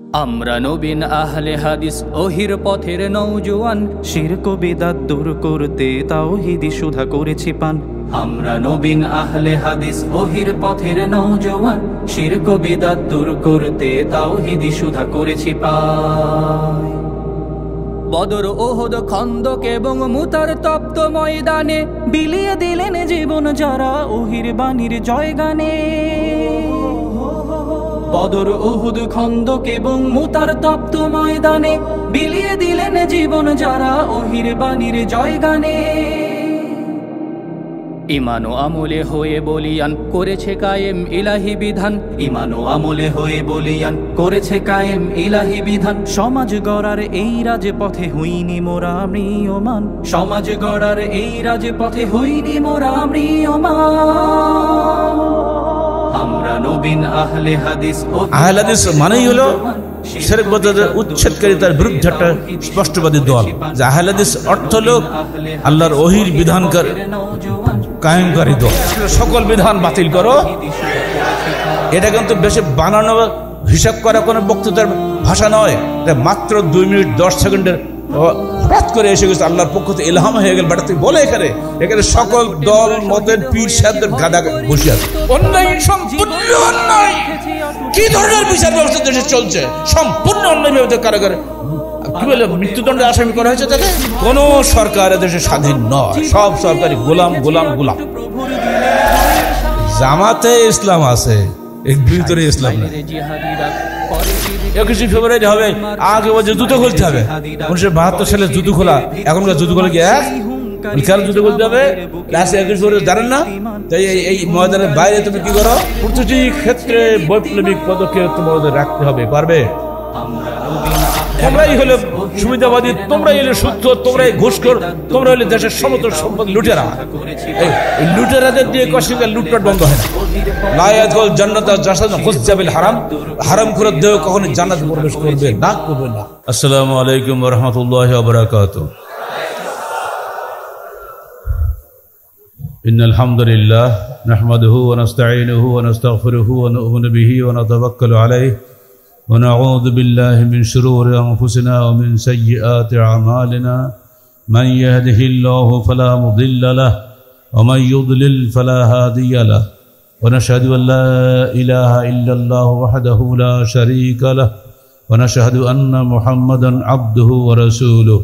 আমরা নবীন আহলে হাদিস ওহির পথের নৌজওয়ান শিরক বেদাত দূর করতে তাওহিদি সুধা করেছি পান। আমরা নবীন আহলে হাদিস ওহির পথের নৌজওয়ান শিরক বিদাত দূর করতে তাওহিদি সুধা করেছি পায় বদর ওহদ খন্দক এবং মুতার তপ্ত ময়দানে বিলিয়ে দিলেন জীবন যারা ওহির বাণীর জয় গানে বদর ওহুদ খন্দক এবং মুতার তপ্ত ময়দানে বিলিয়ে দিলেন জীবন যারা ওহির বাণীর জয় গানে ইমানো আমলে হয়ে বলিয়ান করেছে কায়েম ইলাহি বিধান। ইমানো আমলে হয়ে বলিয়ান করেছে কায়েম ইলাহি বিধান। সমাজ গড়ার এই রাজপথে হইনি মোরা মৃয়মান সমাজ গড়ার এই রাজপথে হইনি মোরা মৃয়মান আমরা নবীন আহলে হাদিস আহলে হাদিস মানেই হলো শেরেক বদাদের উচ্ছেদকারী তার বিরুদ্ধে একটা স্পষ্টবাদী দল। যে অর্থ আল্লাহর ওহির বিধানকার কায়েমকারী দল। সকল বিধান বাতিল করো। এটা কিন্তু বেশি বানানো হিসাব করা কোনো বক্তৃতার ভাষা নয়। মাত্র দুই মিনিট দশ সেকেন্ডের হঠাৎ করে এসে গেছে, আল্লাহর পক্ষ থেকে এলহাম হয়ে গেল, বেটা, তুই বলে এখানে। এখানে সকল দল, মতের পীর, সাহেবদের গাদা বসে আছে। অন্যায়, সম্পূর্ণ অন্যায়। কি ধরনের বিচার ব্যবস্থা দেশে চলছে? সম্পূর্ণ অন্যায় ব্যবস্থা কারাগারে কি বলে মৃত্যুদণ্ডে আসামি করা হয়েছে তাকে? কোন সরকার দেশে স্বাধীন নয়। সব সরকারি গোলাম গোলাম গোলাম। জামাতে ইসলাম আছে ভিতরে ইসলাম নেই। একুশে ফেব্রুয়ারি হবে। আগে বলছে জুতো খুলতে হবে। উনিশশো বাহাত্তর সালে জুতো খোলা। এখনকার জুতো খোলা খুলতে হবে? জানেন না? তাই এই- বাইরে তুমি কি করো? প্রতিটি ক্ষেত্রে বৈপ্লবিক পদক্ষেপ তোমাদের রাখতে হবে। পারবে? তোমরাই হলে সুবিধাবাদী তোমরাই হলে শুদ্ধ তোমরাই ঘুষখোর তোমরা হলে দেশের সমস্ত সম্পদ লুটেরা এই এই লুটেরাদের দিয়ে কষ্টিকার লুটপাট বন্ধ হয় না লায়াতুল জান্নাত জাসাদ খুসজাবিল হারাম হারাম করে দেহ কখনো জান্নাত প্রবেশ করবে না করবে না আসসালামু আলাইকুম ওয়া রাহমাতুল্লাহি ওয়া বারাকাতুহু إن الحمد لله نحمده ونستعينه ونستغفره ونؤمن به ونتوكل عليه ونعوذ بالله من شرور أنفسنا ومن سيئات أعمالنا. من يهده الله فلا مضل له ومن يضلل فلا هادي له. ونشهد أن لا إله إلا الله وحده لا شريك له. ونشهد أن محمدا عبده ورسوله.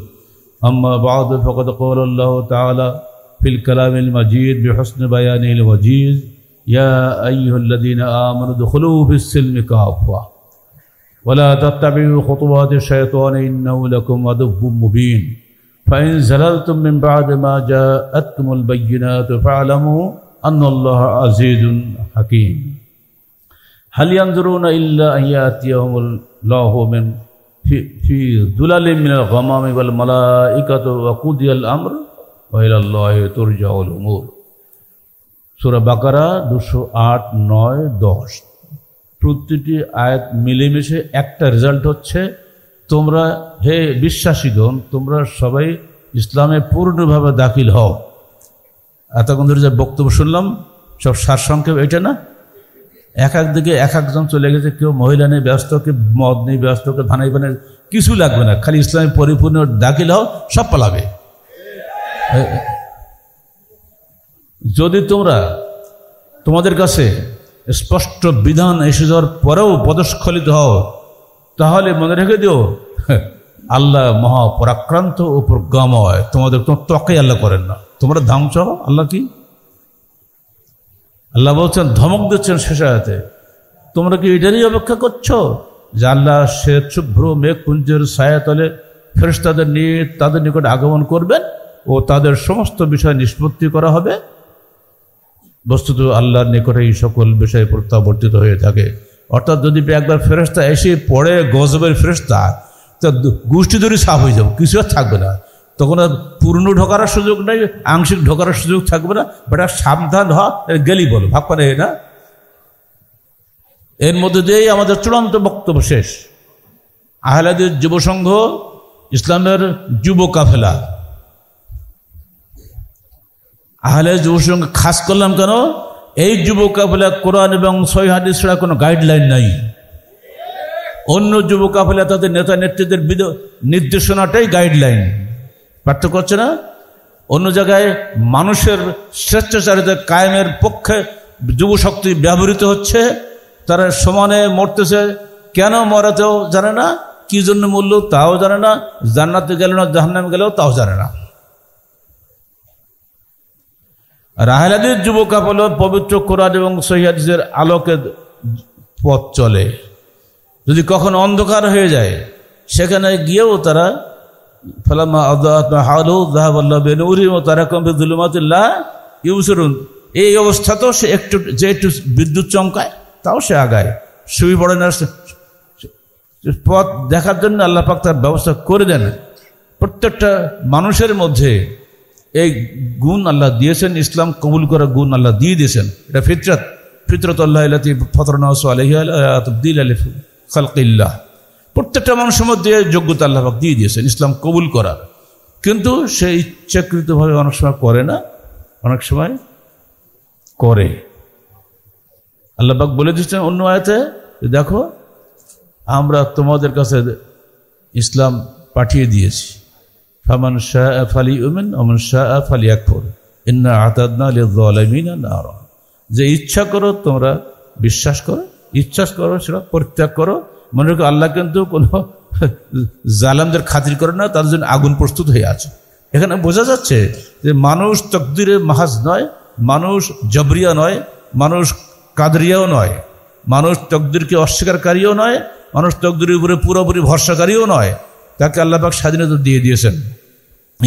أما بعد، فقد قال الله تعالى في الكلام المجيد بحسن بيانه الوجيز يا أيها الذين آمنوا ادخلوا في السلم كافة. ولا تتبعوا خطوات الشيطان إنه لكم عدو مبين فإن زللتم من بعد ما جاءتكم البينات فاعلموا أن الله عزيز حكيم هل ينظرون إلا أن يأتيهم الله من في, في ظلال من الغمام والملائكة وقضي الأمر وإلى الله ترجع الأمور সূরা বাকারা দুশো আট নয় দশ প্রতিটি আয়াত মিলেমিশে একটা রেজাল্ট হচ্ছে তোমরা হে বিশ্বাসীগণ তোমরা সবাই ইসলামে পূর্ণভাবে দাখিল হও এতক্ষণ ধরে যে বক্তব্য শুনলাম সব সারসংক্ষেপ এটা না এক এক দিকে এক একজন চলে গেছে কেউ মহিলা নিয়ে ব্যস্ত কেউ মদ নিয়ে ব্যস্ত কেউ ধানাই বানের কিছু লাগবে না খালি ইসলামে পরিপূর্ণ দাখিল হও সব পালাবে যদি তোমরা তোমাদের কাছে স্পষ্ট বিধান এসে যাওয়ার পরেও পদস্খলিত হও। তাহলে মনে রেখে দিও আল্লাহ মহাপরাক্রান্ত ও প্রজ্ঞাময়। তোমাদের কোনো তকে আল্লাহ করেন না। তোমরা ধামছ আল্লাহ কি? আল্লাহ বলছেন, ধমক দিচ্ছেন শেষ আয়াতে। তোমরা কি এটারই অপেক্ষা করছ? যে আল্লাহ সে শুভ্র মেঘ পুঞ্জের ছায়াতলে ফেরেশতাদের নিয়ে তাদের নিকট আগমন করবেন ও তাদের সমস্ত বিষয় নিষ্পত্তি করা হবে? বস্তুত আল্লাহর নিকটে এই সকল বিষয়ে প্রত্যাবর্তিত হয়ে থাকে। অর্থাৎ যদি একবার ফেরস্তা এসে পড়ে, গজবের ফেরস্তা তা গোষ্ঠী ধরে সাফ হয়ে যাবে, কিছু আর থাকবে না। তখন আর পূর্ণ ঢোকার সুযোগ নেই, আংশিক ঢোকার সুযোগ থাকবে না বেটা সাবধান হ গেলি বলো ভাব করে না। এর মধ্যে দিয়েই আমাদের চূড়ান্ত বক্তব্য শেষ। আহলাদের যুব সংঘ ইসলামের যুব কাফেলা আহলে যুব সংঘ খাস করলাম কেন? এই যুব কাফেলা কোরআন এবং সহি ছাড়া কোনো গাইডলাইন নাই। অন্য যুব কাফেলা তাদের নেতা নেত্রীদের নির্দেশনাটাই গাইডলাইন পার্থক্য হচ্ছে না? অন্য জায়গায় মানুষের স্বেচ্ছাচারিতা কায়েমের পক্ষে যুব শক্তি ব্যবহৃত হচ্ছে, তারা সমানে মরতেছে। কেন মরাতেও জানে না? কি জন্য মূল্য তাও জানে না? জান্নাতে গেল না জাহান্নামে গেলেও তাও জানে না। রাহেলাদের যুবক হল পবিত্র কোরআন এবং সহিদের আলোকে পথ চলে। যদি কখন অন্ধকার হয়ে যায়, সেখানে গিয়েও তারা ফলামা হালু তারা কমবে দুলুমাতুল্লাহ ইউসরুন। এই অবস্থাতেও সে একটু, যে একটু বিদ্যুৎ চমকায়, তাও সে আগায়। শুই পড়ে না পথ দেখার জন্য আল্লাহ পাক তার ব্যবস্থা করে দেন। প্রত্যেকটা মানুষের মধ্যে এই গুণ আল্লাহ দিয়েছেন, ইসলাম কবুল করা গুণ আল্লাহ দিয়ে দিয়েছেন। এটা ফিতরত। ফিতরত আল্লাহ ফতরনাস প্রত্যেকটা মানুষের মধ্যে যোগ্যতা আল্লাহ দিয়ে দিয়েছেন, ইসলাম কবুল করার। কিন্তু সে ইচ্ছাকৃতভাবে অনেক সময় করে না, অনেক সময় করে। আল্লাহবাক বলে দিচ্ছেন অন্য আয়তে দেখো, আমরা তোমাদের কাছে ইসলাম পাঠিয়ে দিয়েছি। ফামান শাহ ফালি উমেন অমন শাহ ফালি আকফর ইন্না আতাদনা আলমিনা না যে ইচ্ছা করো, তোমরা বিশ্বাস করো, ইচ্ছা করো, সেটা পরিত্যাগ করো। মনে রাখো, আল্লাহ কিন্তু কোনো জালামদের খাতির করে না তার জন্য আগুন প্রস্তুত হয়ে আছে। এখানে বোঝা যাচ্ছে যে মানুষ তকদিরে মাহাজ নয়, মানুষ জবরিয়া নয়, মানুষ কাদরিয়াও নয়, মানুষ তকদিরকে অস্বীকারীও নয়, মানুষ তকদিরের উপরে পুরোপুরি ভরসাকারীও নয়। তাকে আল্লাহবাক স্বাধীনতা দিয়ে দিয়েছেন।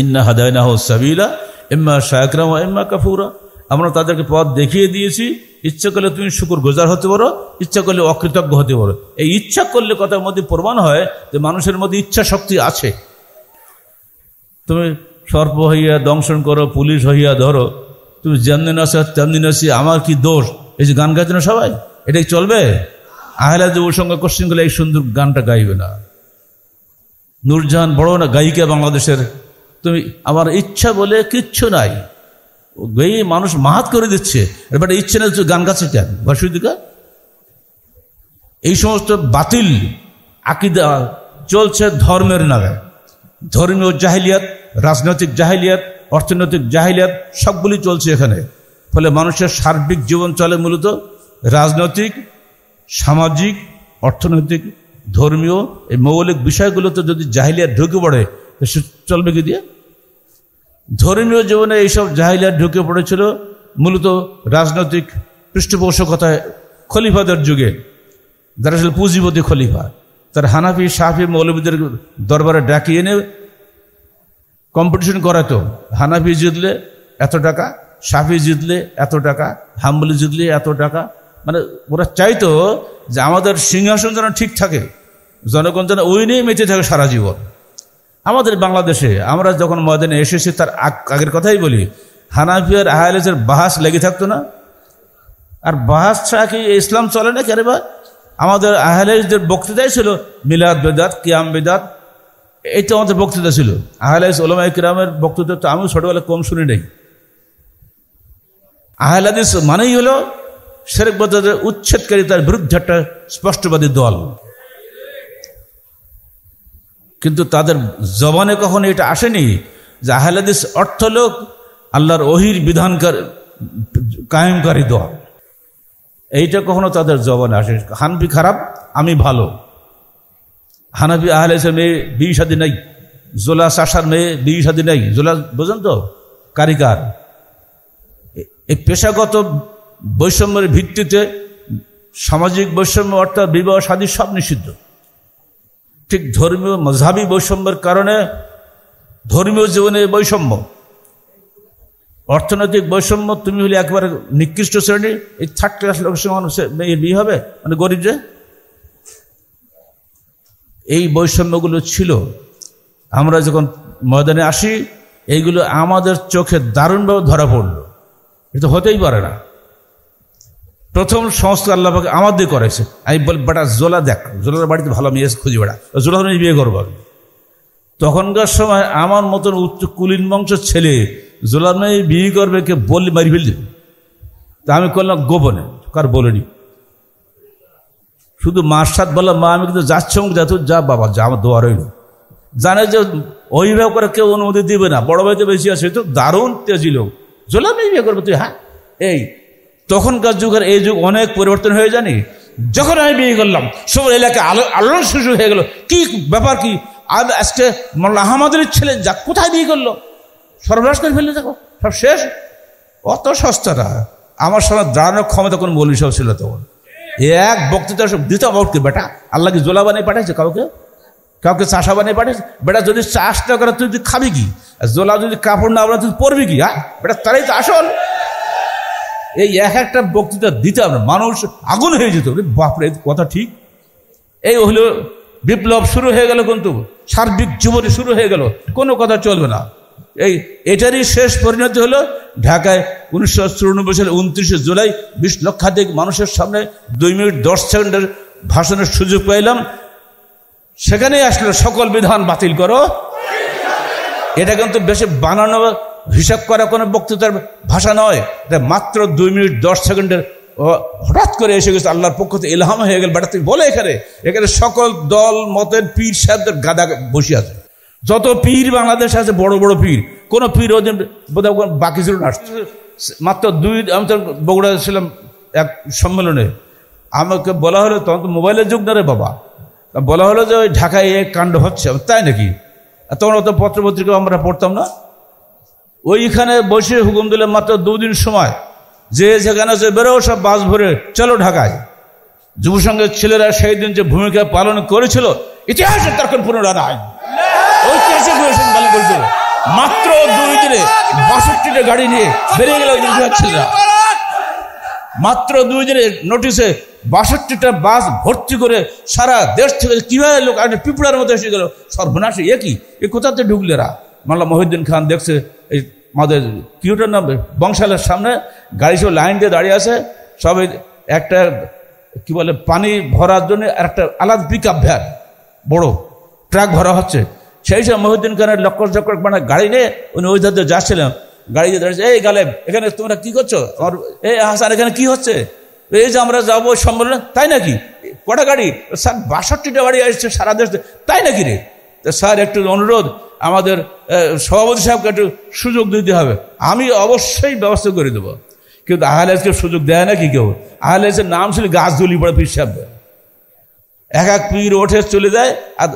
ইন্না হাদায়না সাবিলা এম্মা শাহকরাম এম্মা কাফুরা। আমরা তাদেরকে পথ দেখিয়ে দিয়েছি, ইচ্ছা করলে তুমি শুকুর গোজার হতে পারো, ইচ্ছা করলে অকৃতজ্ঞ হতে পারো। এই ইচ্ছা করলে কথার মধ্যে প্রমাণ হয় যে মানুষের মধ্যে ইচ্ছা শক্তি আছে। তুমি সর্প হইয়া দংশন করো, পুলিশ হইয়া ধরো, তুমি যেমনি নাসি তেমনি নাসি আমার কি দোষ? এই যে গান গাইছে না সবাই এটাই চলবে? আহলা যুব সঙ্গে কোশ্চিন করলে এই সুন্দর গানটা গাইবে না। নূরজাহান বড় না, গায়িকা বাংলাদেশের তুমি আমার ইচ্ছা বলে কিচ্ছু নাই। গেয়ে মানুষ মাহাত করে দিচ্ছে। এবার ইচ্ছে না গান গাছে কেন? বাসুদিকা এই সমস্ত বাতিল আকিদা চলছে ধর্মের নামে। ধর্মীয় জাহিলিয়াত, রাজনৈতিক জাহিলিয়াত, অর্থনৈতিক জাহিলিয়াত সবগুলি চলছে এখানে। ফলে মানুষের সার্বিক জীবন চলে মূলত রাজনৈতিক, সামাজিক, অর্থনৈতিক, ধর্মীয় এই মৌলিক বিষয়গুলোতে যদি জাহিলিয়াত ঢুকে পড়ে চলবে কি দিয়ে? ধর্মীয় জীবনে এইসব জাহিলিয়াত ঢুকে পড়েছিল মূলত রাজনৈতিক পৃষ্ঠপোষকতায় খলিফাদের যুগে। যারা ছিল পুঁজিপতি খলিফা। তার হানাফি সাফি মৌলবীদের দরবারে ডাকিয়ে এনে কম্পিটিশন করাতো। হানাফি জিতলে এত টাকা সাফি জিতলে এত টাকা, হাম্বলি জিতলে এত টাকা। মানে ওরা চাইতো যে আমাদের সিংহাসন যেন ঠিক থাকে। জনগণ যেন ওই নিয়ে মেতে থাকে সারা জীবন। আমাদের বাংলাদেশে আমরা যখন ময়দানে এসেছি, তার আগের কথাই বলি, হানাফিয়ার আহলেজের বাহাস লেগে থাকতো না। আর বাহাস ছাড়া কি ইসলাম চলে না কেন বা আমাদের আহলেজদের বক্তৃতাই ছিল মিলাদ বেদাত, কিয়াম বেদাত, এই তো আমাদের বক্তৃতা ছিল। আহলাইজ ওলামা কিরামের বক্তৃতা তো আমিও ছোটবেলা কম শুনি নাই। আহলাদিস মানেই হলো শেরেক বদাদের উচ্ছেদকারী তার বিরুদ্ধে একটা স্পষ্টবাদী দল। কিন্তু তাদের জবানে কখনো এটা আসেনি যে আহলাদিস অর্থ লোক আল্লাহর অহির বিধানকার, কায়েমকারী দল। এইটা কখনো তাদের জবানে আসে হানবি খারাপ, আমি ভালো। হানাবি আহলে মেয়ে বিয়ে সাদী নেই। জোলা চাষার মেয়ে বিয়ে সাদী নেই। জোলা, বোঝেন তো? কারিকার এই পেশাগত বৈষম্যের ভিত্তিতে সামাজিক বৈষম্য অর্থাৎ বিবাহ সাদী সব নিষিদ্ধ। ঠিক ধর্মীয় মজাবি বৈষম্যের কারণে ধর্মীয় জীবনে বৈষম্য। অর্থনৈতিক বৈষম্য, তুমি হলে একবারে নিকৃষ্ট শ্রেণি, এই থার্ড ক্লাস লোকের মানুষের মেয়ে বিয়ে হবে মানে গরিব যে। এই বৈষম্যগুলো ছিল। আমরা যখন ময়দানে আসি, এইগুলো আমাদের চোখে দারুণভাবে ধরা পড়ল। এটা হতেই পারে না। প্রথম সংস্কার আল্লাহকে আমাদের করেছে। আমি বল, বেটা, জোলা দেখ, জোলার বাড়িতে ভালো মেয়ে খুঁজে বেড়া। জোলা তুমি বিয়ে করব আমি। তখনকার সময় আমার মতন উচ্চ কুলিন বংশ ছেলে জোলার মেয়ে বিয়ে করবে, কে বললি মারি ফেললি তা আমি করলাম গোপনে, কার বলিনি। শুধু মার সাথ বললাম, মা, আমি কিন্তু যাচ্ছ যা তুই যা বাবা, যা, আমার দোয়া রইল। জানে যে অভিভাবক করে কেউ অনুমতি দিবে না, বড় ভাইতে বেশি আছে তো দারুণ তেজি লোক। চলে আমি বিয়ে করবে তুই হ্যাঁ? এই তখনকার যুগের এই যুগ অনেক পরিবর্তন হয়ে জানি যখন আমি বিয়ে করলাম সব এলাকায় আলো আলোড়ন শুরু হয়ে গেল। কি ব্যাপার কি? আজ আজকে মোল্লা আহমদের ছেলে যা কোথায় বিয়ে করল? সর্বনাশ করে ফেললে দেখো, সব শেষ। অত সস্তাটা। আমার সময় দাঁড়ানোর ক্ষমতা কোনো বলি সব ছিল তখন। এক বক্তৃতা সব দিতে অবটকে বেটা। আল্লাহ কি জোলা বানিয়ে পাঠাইছে কাউকে? কাউকে চাষা বানিয়ে পাঠিয়েছে? বেটা, যদি চাষ না করে, তুই খাবি কি? আর জোলা যদি কাপড় না বানা তুই পরবি কি হ্যাঁ? বেটা, তারাই তো আসল। এই এক একটা বক্তৃতা দিতে হবে মানুষ আগুন হয়ে যেত বাপরে কথা ঠিক? এই হলো বিপ্লব শুরু হয়ে গেল কিন্তু। সার্বিক জীবনে শুরু হয়ে গেল। কোনো কথা চলবে না। এই, এটারই শেষ পরিণতি হলো ঢাকায় উনিশশো চুরানব্বই সালে উনত্রিশে জুলাই বিশ লক্ষাধিক মানুষের সামনে দুই মিনিট দশ সেকেন্ডের ভাষণের সুযোগ পাইলাম। সেখানেই আসলো সকল বিধান বাতিল করো। এটা কিন্তু বেশি বানানো হিসাব করা কোনো বক্তৃতার ভাষা নয়। মাত্র দুই মিনিট, দশ সেকেন্ডের হঠাৎ করে এসে গেছে, আল্লাহর পক্ষ থেকে এলহাম হয়ে গেল। বেটা তুই বলে এখানে। এখানে সকল দল, মতের পীর, সাহেবদের গাদা বসে আছে। যত পীর বাংলাদেশ আছে, বড় বড় পীর। কোনো পীর ওদের বোধহয় বাকি ছিল না। মাত্র দুই, আমি তো বগুড়া ছিলাম এক সম্মেলনে। আমাকে বলা হলো তখন তো মোবাইলের যুগ না রে বাবা? বলা হলো যে, ওই ঢাকায় এক কাণ্ড হচ্ছে। তাই নাকি? তখন অত পত্রপত্রিকা আমরা পড়তাম না। ওইখানে বসে হুকুম দিলে মাত্র দুদিন সময়। যে যেখানে যে বেরো সব বাস ভরে চলো ঢাকায়। যুব সংঘের ছেলেরা সেই দিন যে ভূমিকা পালন করেছিল ইতিহাসের তার কোনো পুনরায় ঐতিহাসিক পালন মাত্র দুই দিনে বাষট্টিটা গাড়ি নিয়ে বেরিয়ে গেল ছেলেরা। মাত্র দুই দিনে নোটিশে বাষট্টিটা বাস ভর্তি করে সারা দেশ থেকে কীভাবে লোক পিঁপড়ার মতো এসে গেল? সর্বনাশ, এ কি? এ কোথাতে ঢুকলেরা মাল্লা মহিউদ্দিন খান দেখছে, এই আমাদের কিউটার নাম, বংশালের সামনে গাড়ি সব লাইন দিয়ে দাঁড়িয়ে আছে, সব একটা কি বলে, পানি ভরার জন্য একটা আলাদা পিক আপ ভ্যান বড় ট্রাক ভরা হচ্ছে। সেই সময় মহিউদ্দিন খানের লক্কর চক্কর মানে গাড়ি নিয়ে উনি ওই ধারে যাচ্ছিলেন। গাড়ি দিয়ে দাঁড়িয়েছে এই গালেব, এখানে তোমরা কি করছ? আমার, এই হাসান, এখানে কি হচ্ছে? এই যে আমরা যাব সম্মেলন, তাই নাকি? কটা গাড়ি? স্যার বাষট্টিটা গাড়ি আসছে সারা দেশ, তাই নাকি রে? স্যার, একটু অনুরোধ। আমাদের সভাপতি সাহেবকে একটু সুযোগ দিতে হবে। আমি অবশ্যই ব্যবস্থা করে দেবো। কিন্তু আহলেজকে সুযোগ দেয় না কি কেউ? আহলেজের নাম ছিল গাছ দুলি পড়ে পীর সাহেব। এক এক পীর ওঠে, চলে যায়, আর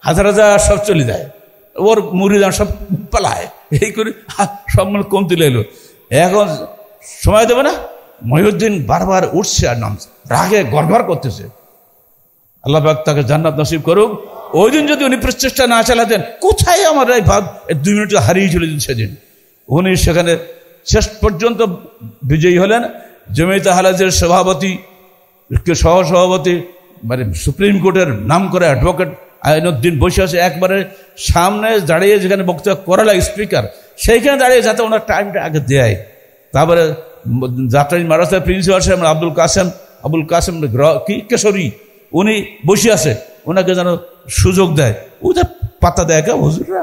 হাজার হাজার সব চলে যায়। ওর মুড়িদান সব পালায়। এই করে সম্মান কমতে লাগল। এখন সময় দেবে না? মহিউদ্দিন বারবার উঠছে আর নামছে। রাগে গড়গড় করতেছে। আল্লাহ তাকে জান্নাত নসিব করুক। ওই দিন যদি উনি প্রচেষ্টা না চালাতেন, কোথায় আমার এই ভাব? দুই মিনিট হারিয়ে চলে যেত সেদিন। উনি সেখানে শেষ পর্যন্ত বিজয়ী হলেন। জমিতা হালাজের সভাপতি সহ সভাপতি মানে সুপ্রিম কোর্টের নাম করে অ্যাডভোকেট আইনুদ্দিন বসে আছে একবারে সামনে দাঁড়িয়ে যেখানে বক্তব্য করালা স্পিকার, সেইখানে দাঁড়িয়ে যাতে ওনার টাইমটা আগে দেয়। তারপরে যাত্রাই মারাসার প্রিন্সিপাল সাহেব, আব্দুল কাসেম আবুল কাসেম কি? কেশরী, উনি বসে আছে। ওনাকে যেন সুযোগ দেয়। ওদের পাতা দেয় কে হুজুররা?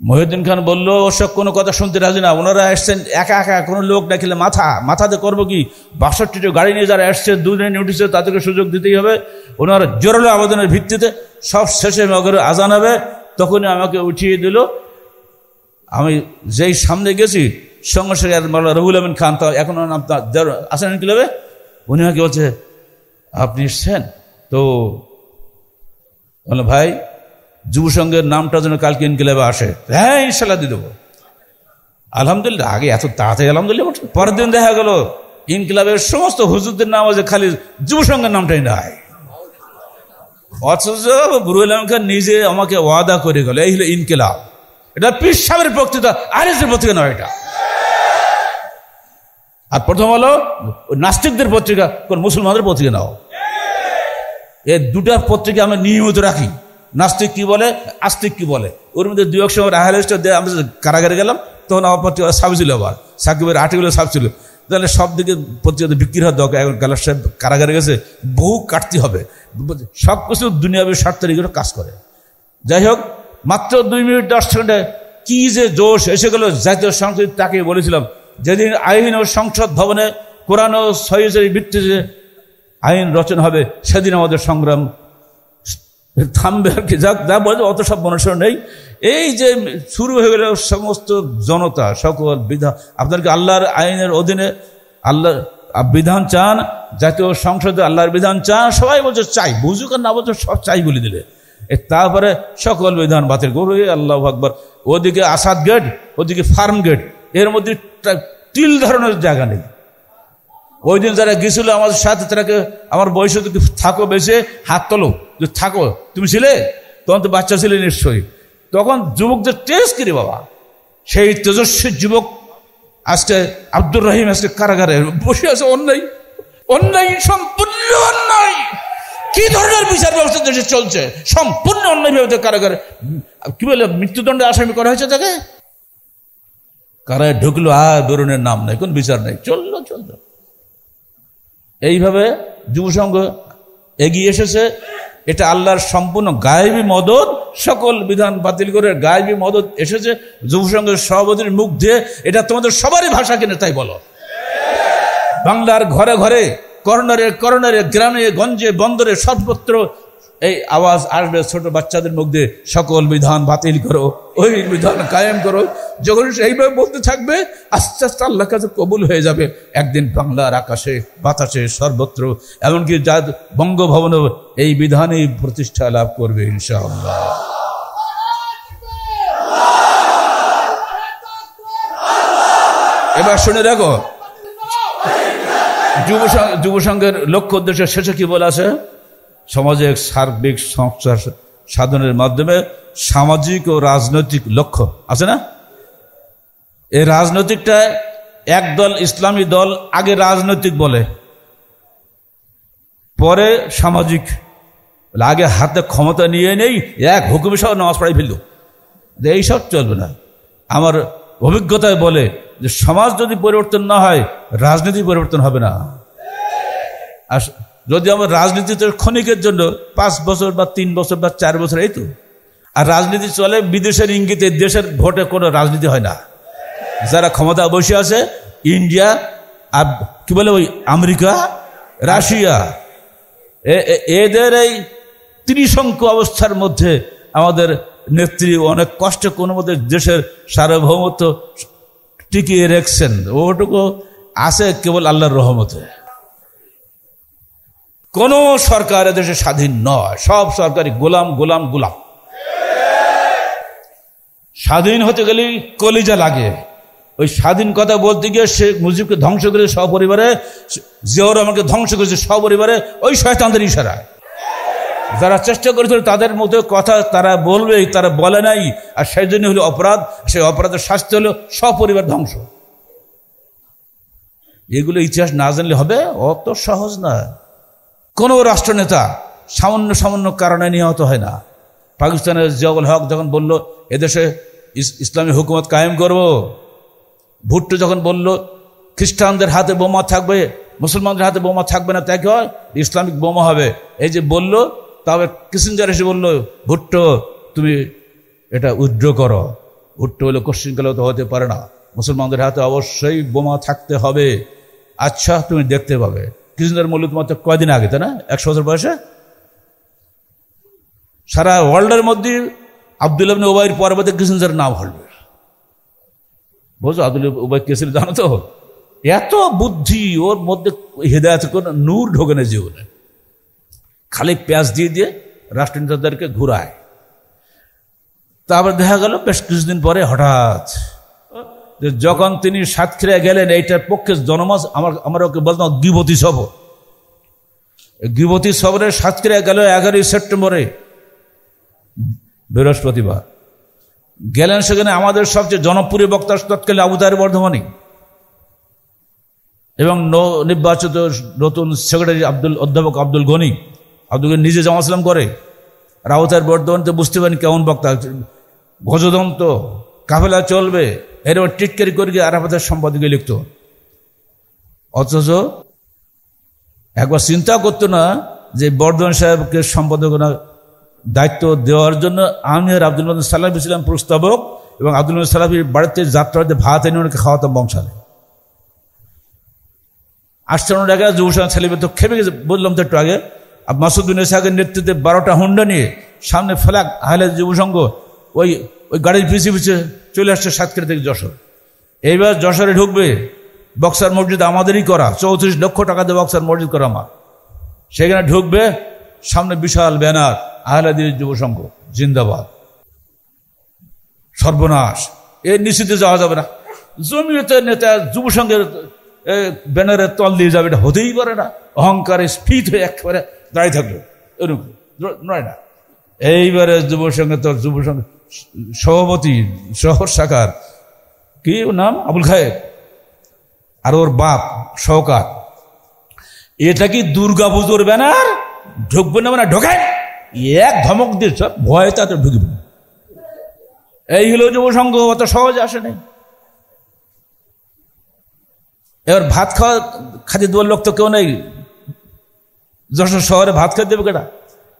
মহিউদ্দিন খান বলল ওসব কোনো কথা শুনতে রাজি না। ওনারা এসছেন, একা একা কোনো লোক ডাকিলে মাথা মাথাতে করব কি? বাষট্টিটি গাড়ি নিয়ে যারা এসছে দুদিনে নোটিশে তাদেরকে সুযোগ দিতেই হবে। ওনারা জোরালো আবেদনের ভিত্তিতে সব শেষে মগরে আজান হবে। তখনই আমাকে উঠিয়ে দিল। আমি যেই সামনে গেছি, সঙ্গে সঙ্গে রবুল আমিন খান, তো এখন আসেন কি হবে উনি আমাকে বলছে, আপনি এসছেন? তো বলল ভাই যুব সংঘের নামটা যেন কালকে ইনকিলাবে আসে। হ্যাঁ ইনশাল্লাহ দিয়ে দেবো। আলহামদুলিল্লাহ, আগে এত তাড়াতাড়ি আলহামদুলিল্লাহ পরের দিন দেখা গেল, ইনকিলাবের সমস্ত হুজুরদের নাম আছে খালি যুব সংঘের নামটাই নাই। অথচ বুরুল আলম খান নিজে আমাকে ওয়াদা করে গেল, এই হলো ইনকিলাব। এটা পিস সাহেবের বক্তৃতা আর এসের পত্রিকা নয় এটা। আর প্রথম হলো নাস্তিকদের পত্রিকা, কোন মুসলমানদের পত্রিকা নাও। এই দুটা পত্রিকা আমরা নিয়মিত রাখি। নাস্তিক কি বলে, আস্তিক কি বলে। ওর মধ্যে দুই এক সময় দিয়ে আমরা কারাগারে গেলাম, তখন আমার পত্রিকা সাব ছিল আবার সাকিবের আর্টিকেল সাব ছিল তাহলে সব দিকে পত্রিকা বিক্রি হওয়ার দরকার। এখন গালার সাহেব কারাগারে গেছে, বহু কাটতে হবে। সব কিছু দুনিয়াবী স্বার্থের এগুলো কাজ করে। যাই হোক, মাত্র দুই মিনিট, দশ সেকেন্ডে কি যে জোশ, এসে গেল জাতীয় সংসদ, তাকে বলেছিলাম, যেদিন আইন ও সংসদ ভবনে কোরআন ও সহিজের ভিত্তিতে আইন রচনা হবে, সেদিন আমাদের সংগ্রাম থামবে আর কি। যা যা বলে অত সব মনুষ্য নেই। এই যে শুরু হয়ে গেল সমস্ত জনতা, সকল বিধান আপনাকে আল্লাহর আইনের অধীনে আল্লাহ বিধান চান, জাতীয় সংসদে আল্লাহর বিধান চান, সবাই বলছে চাই, বুঝুক আর না বলছে সব চাই বলে দিলে। তারপরে সকল বিধান বাতিল করবে আল্লাহ আকবর। ওদিকে আসাদ গেট, ওদিকে ফার্ম গেট, এর মধ্যে তিল ধরনের জায়গা নেই। ওই দিন যারা গেছিল আমাদের সাথে তারাকে আমার বয়সে যদি থাকো বেশি? হাত তোলো। যে থাকো। তুমি ছিলে? তখন তো বাচ্চা ছিলে নিশ্চয়ই। তখন যুবকদের টেস্ট করি বাবা? সেই তেজস্বী যুবক আজকে আব্দুর রহিম আজকে কারাগারে বসে আছে অন্যায়। অন্যায়, সম্পূর্ণ অন্যায়। কি ধরনের বিচার ব্যবস্থা দেশে চলছে? সম্পূর্ণ অন্যায় ভাবে কারাগারে কি বলে, মৃত্যুদণ্ডে আসামি করা হয়েছে তাকে? কারায় ঢুকলো, আর বেরোনের নাম নাই, কোন বিচার নেই। চলল চলল। এইভাবে যুবসংঘ এগিয়ে এসেছে। এটা আল্লাহর সম্পূর্ণ গায়েবী মদত, সকল বিধান বাতিল করে গায়েবী মদত এসেছে। যুবসংঘের সভাপতির মুখ দিয়ে এটা তোমাদের সবারই ভাষা কিনে তাই বলো। বাংলার ঘরে ঘরে কর্নারে কর্নারে গ্রামে গঞ্জে বন্দরে সর্বত্র এই আওয়াজ আসবে ছোট বাচ্চাদের মধ্যে, সকল বিধান বাতিল করো, ওই বিধান কায়েম করো। যখন সেইভাবে বলতে থাকবে, আস্তে আস্তে আল্লাহ কাছে কবুল হয়ে যাবে। একদিন বাংলার আকাশে, বাতাসে সর্বত্র, এমনকি যা বঙ্গভবনও এই বিধানেই প্রতিষ্ঠা লাভ করবে, ইনশাআল্লাহ। এবার শুনে দেখো। যুব যুব সংঘের লক্ষ্য উদ্দেশ্য শেষে কি বলা আছে? সমাজে সার্বিক সংস্কার সাধনের মাধ্যমে সামাজিক ও রাজনৈতিক লক্ষ্য, আছে না? এই রাজনৈতিকটা একদল ইসলামী দল আগে রাজনৈতিক বলে, পরে সামাজিক। আগে হাতে ক্ষমতা নিয়ে নেই, এক হুকুমে সব নামাজ পড়াই ফেলল। এইসব চলবে না। আমার অভিজ্ঞতায় বলে যে সমাজ যদি পরিবর্তন না হয়, রাজনীতি পরিবর্তন হবে না। আর যদি আমার রাজনীতিতে ক্ষণিকের জন্য পাঁচ বছর বা তিন বছর বা চার বছর, এই তো। আর রাজনীতি চলে বিদেশের ইঙ্গিতে দেশের ভোটে কোনো রাজনীতি হয় না। যারা ক্ষমতা বসে আছে, ইন্ডিয়া আর কি বলে ওই আমেরিকা, রাশিয়া এদের এই ত্রিশঙ্ক অবস্থার মধ্যে আমাদের নেত্রী অনেক কষ্টে কোনো মধ্যে দেশের সার্বভৌমত্ব টিকিয়ে রেখছেন। ওটুকু আছে কেবল আল্লাহর রহমতে। কোন সরকার এদেশে স্বাধীন নয়। সব সরকারি গোলাম গোলাম গোলাম। স্বাধীন হতে গেলেই কলিজা লাগে। ওই স্বাধীন কথা বলতে গিয়ে সে মুজিবকে ধ্বংস করে সপরিবারে, জিয়াউর আমাকে ধ্বংস করেছে সপরিবারে, ওই শয়তানদের ইশারায়। যারা চেষ্টা করেছিল তাদের মধ্যে কথা তারা বলবে, তারা বলে নাই, আর সেই জন্য হলো অপরাধ। সেই অপরাধের শাস্তি হলো সপরিবার ধ্বংস। এগুলো ইতিহাস না জানলে হবে অত সহজ না কোনো রাষ্ট্রনেতা সামান্য সামান্য কারণে নিহত হয় না। পাকিস্তানের জিয়াউল হক যখন বলল, এদেশে ইসলামী হুকুমত কায়েম করব। ভুট্টো যখন বলল, খ্রিস্টানদের হাতে বোমা থাকবে, মুসলমানদের হাতে বোমা থাকবে না তাই কি হয়? ইসলামিক বোমা হবে। এই যে বলল তবে কিসিঞ্জার এসে বলল, ভুট্টো, তুমি এটা উইড্র করো। ভুট্টো হলে কোশ্চিনকালেও তো হতে পারে না। মুসলমানদের হাতে অবশ্যই বোমা থাকতে হবে। আচ্ছা তুমি দেখতে পাবে। মূল্য তোমার তো কয়দিন আগে, তাই না? একশো বছর বয়সে? সারা ওয়ার্ল্ডের মধ্যে আব্দুল আবনে ওবাইয়ের পরবর্তী কিসিঞ্জার নাম হলবে বুঝছ? আব্দুল ওবাই কেসির জানো তো? এত বুদ্ধি, ওর মধ্যে হৃদয় কোন নূর ঢোকে না জীবনে। খালি পেঁয়াজ দিয়ে দিয়ে রাষ্ট্রনেতাদেরকে ঘুরায়। তারপর দেখা গেল, বেশ কিছুদিন পরে হঠাৎ যখন তিনি সাতক্ষীরা গেলেন, এইটার পক্ষে জনমাস আমার আমরা ওকে বলতাম গিবতী সবর গিবতী সবরে সাতক্ষীরা গেল এগারোই সেপ্টেম্বরে, বৃহস্পতিবার। গেলেন সেখানে আমাদের সবচেয়ে জনপ্রিয় বক্তা তৎকালে আবুদার বর্ধমানী। এবং নির্বাচিত নতুন সেক্রেটারি আব্দুল অধ্যাপক আব্দুল গনি। আব্দুল গনি নিজে জামাসলাম করে। রাউতার বর্ধমান তো বুঝতে পারেন কেমন বক্তা। গজদন্ত, কাফেলা চলবে। এরকম টিটকারি করে গিয়ে আরাফাতের সম্পাদকে লিখত। অথচ একবার চিন্তা করতো না যে বর্ধমান সাহেবকে সম্পাদক দায়িত্ব দেওয়ার জন্য আমি আর আব্দুল মদিন সালাফি ছিলাম প্রস্তাবক এবং আব্দুল মদিন সালাফির বাড়িতে যাত্রাতে ভাত এনে ওনাকে খাওয়াতাম বংশালে। আশ্চর্য দেখা যুব সংঘ ছেলে তো খেপে গেছে। বললাম তো একটু আগে মাসুদ্দিন ইসাহের নেতৃত্বে বারোটা হুন্ডা নিয়ে সামনে ফেলাক হাইলে যুব সংঘ ওই ওই গাড়ির পিছিয়ে পিছিয়ে চলে আসছে সাতক্ষীরা থেকে যশোর। এইবার যশোরে ঢুকবে বক্সার মসজিদ আমাদেরই করা, চৌত্রিশ লক্ষ টাকা দিয়ে বক্সার মসজিদ করা আমার। সেখানে ঢুকবে সামনে বিশাল ব্যানার আহলাদির যুব সংঘ, জিন্দাবাদ। সর্বনাশ। এর নিশ্চিতে যাওয়া যাবে না। জমিয়তে নেতা যুব সংঘের ব্যানারের তল দিয়ে যাবে, এটা হতেই পারে না। অহংকারে স্ফীত হয়ে একেবারে দাঁড়িয়ে থাকল। এরকম। নয় না। এইবারে যুব সংঘে তোর যুব সংঘ সভাপতি, শহর শাখার। কি নাম? আবুল খায়ের। আর ওর বাপ সহকার এটা কি দুর্গা পুজোর ব্যানার? ঢুকবে না মানে ঢোকে এক ধমক দিয়ে সব ভয়ে তাতে ঢুকবে এই হলো যুব সংঘ, অত সহজে আসে নাই। এবার ভাত খাওয়া খাতে দেওয়ার লোক তো কেউ নেই। যশোর শহরে ভাত খেতে দেবে কেটা?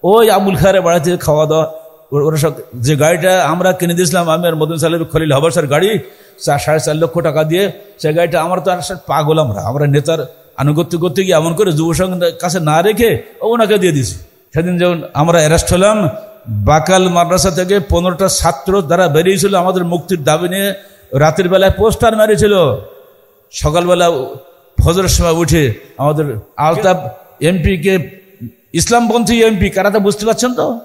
ওই আবুল খারে বাড়িতে খাওয়া দাওয়া ওর- সব যে গাড়িটা আমরা কিনে দিয়েছিলাম, আমি আর মদন সাহেব খলিল হবাসার গাড়ি চার সাড়ে চার লক্ষ টাকা দিয়ে সেই গাড়িটা আমার তো আর পাগল আমরা। আমরা নেতার আনুগত্য করতে গিয়ে এমন করে যুব সংঘের কাছে না রেখে ওনাকে দিয়ে দিয়েছি। সেদিন যখন আমরা অ্যারেস্ট হলাম, বাকাল মাদ্রাসা থেকে পনেরোটা ছাত্র যারা বেরিয়েছিল আমাদের মুক্তির দাবি নিয়ে, রাতের বেলায় পোস্টার মেরেছিল। সকালবেলা ফজরের সময় উঠে আমাদের আলতাফ এমপিকে ইসলামপন্থী এমপি, কারা তা বুঝতে পারছেন তো?